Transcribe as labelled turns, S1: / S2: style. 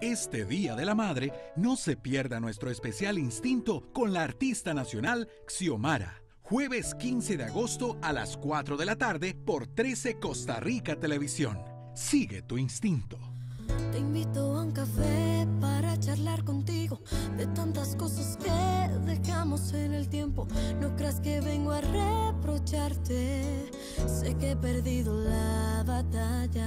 S1: Este Día de la Madre, no se pierda nuestro especial instinto con la artista nacional Xiomara. Jueves 15 de agosto a las 4 de la tarde por 13 Costa Rica Televisión. Sigue tu instinto.
S2: Te invito a un café para charlar contigo de tantas cosas que dejamos en el tiempo. No creas que vengo a reprocharte, sé que he perdido la batalla